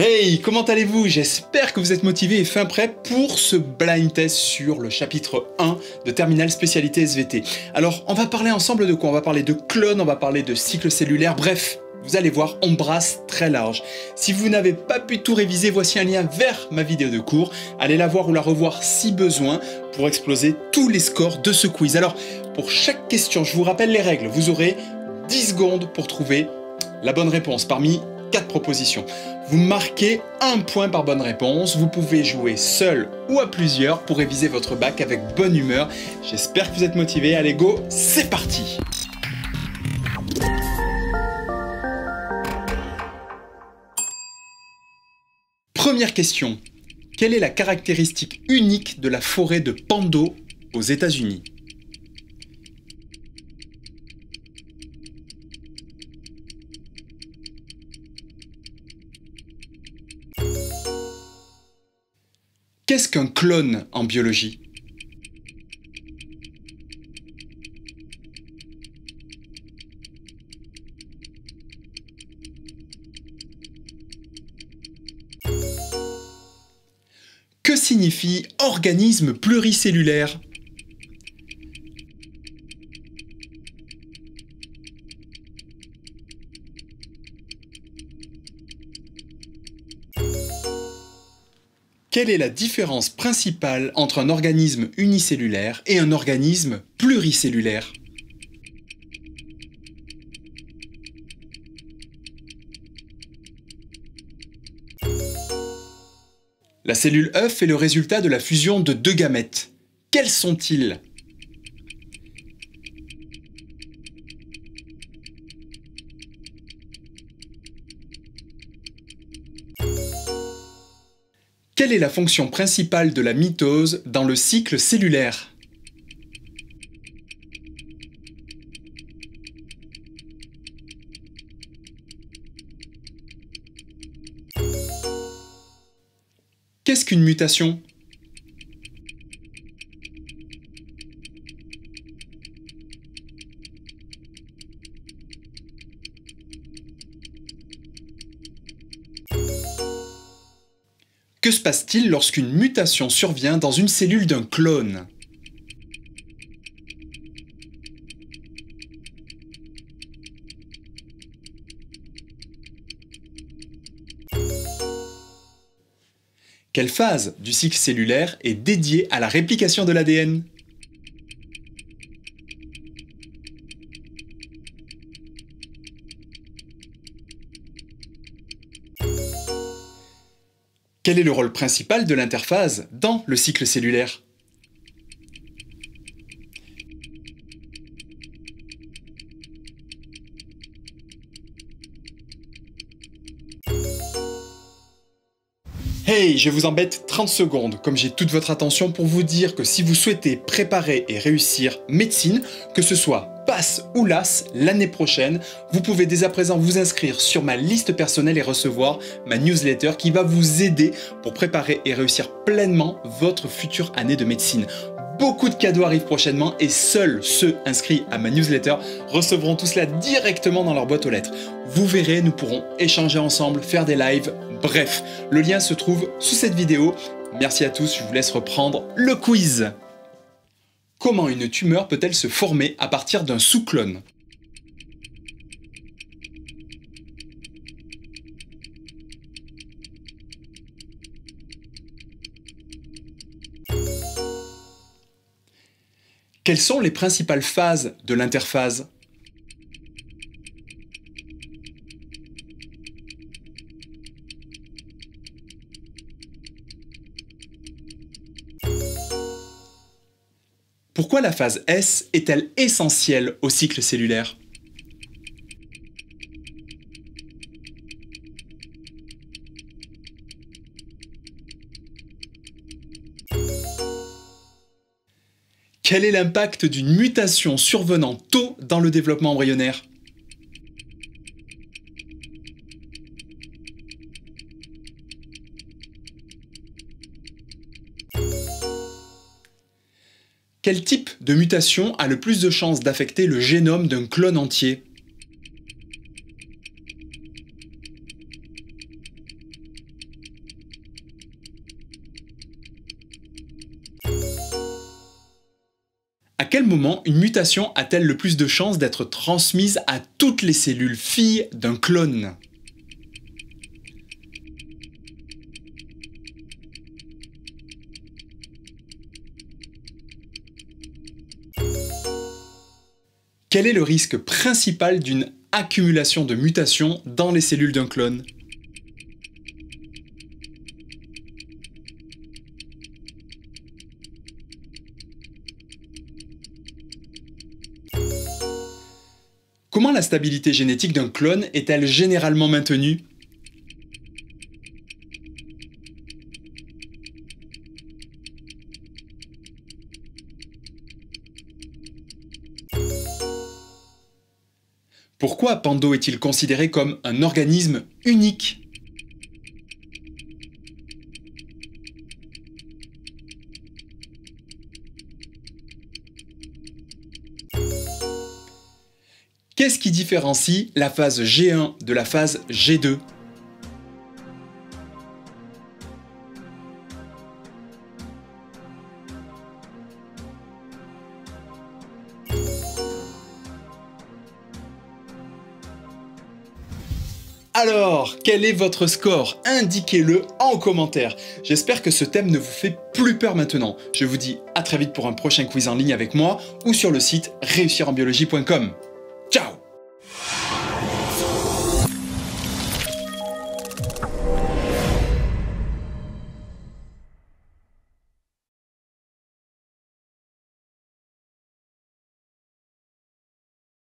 Hey, comment allez-vous? J'espère que vous êtes motivé et fin prêt pour ce blind test sur le chapitre 1 de Terminal Spécialité SVT. Alors, on va parler ensemble de quoi? On va parler de clones, on va parler de cycle cellulaire, bref, vous allez voir, on brasse très large. Si vous n'avez pas pu tout réviser, voici un lien vers ma vidéo de cours. Allez la voir ou la revoir si besoin pour exploser tous les scores de ce quiz. Alors, pour chaque question, je vous rappelle les règles. Vous aurez 10 secondes pour trouver la bonne réponse parmi 4 propositions. Vous marquez un point par bonne réponse. Vous pouvez jouer seul ou à plusieurs pour réviser votre bac avec bonne humeur. J'espère que vous êtes motivés. Allez go, c'est parti Première question. Quelle est la caractéristique unique de la forêt de Pando aux États-Unis? Qu'est-ce qu'un clone en biologie? Que signifie organisme pluricellulaire? Quelle est la différence principale entre un organisme unicellulaire et un organisme pluricellulaire? La cellule œuf est le résultat de la fusion de deux gamètes. Quels sont-ils? Quelle est la fonction principale de la mitose dans le cycle cellulaire? Qu'est-ce qu'une mutation? Que se passe-t-il lorsqu'une mutation survient dans une cellule d'un clone? Quelle phase du cycle cellulaire est dédiée à la réplication de l'ADN Quel est le rôle principal de l'interphase dans le cycle cellulaire? Hey, je vous embête 30 secondes, comme j'ai toute votre attention pour vous dire que si vous souhaitez préparer et réussir médecine, que ce soit PASS ou LAS l'année prochaine, vous pouvez dès à présent vous inscrire sur ma liste personnelle et recevoir ma newsletter qui va vous aider pour préparer et réussir pleinement votre future année de médecine. Beaucoup de cadeaux arrivent prochainement et seuls ceux inscrits à ma newsletter recevront tout cela directement dans leur boîte aux lettres. Vous verrez, nous pourrons échanger ensemble, faire des lives, bref, le lien se trouve sous cette vidéo. Merci à tous, je vous laisse reprendre le quiz. Comment une tumeur peut-elle se former à partir d'un sous-clone? Quelles sont les principales phases de l'interphase? Pourquoi la phase S est-elle essentielle au cycle cellulaire? Quel est l'impact d'une mutation survenant tôt dans le développement embryonnaire? Quel type de mutation a le plus de chances d'affecter le génome d'un clone entier? À quel moment une mutation a-t-elle le plus de chances d'être transmise à toutes les cellules filles d'un clone? Quel est le risque principal d'une accumulation de mutations dans les cellules d'un clone? Comment la stabilité génétique d'un clone est-elle généralement maintenue? Pourquoi Pando est-il considéré comme un organisme unique? Qu'est-ce qui différencie la phase G1 de la phase G2 Alors, quel est votre score? Indiquez-le en commentaire. J'espère que ce thème ne vous fait plus peur maintenant. Je vous dis à très vite pour un prochain quiz en ligne avec moi ou sur le site réussirenbiologie.com.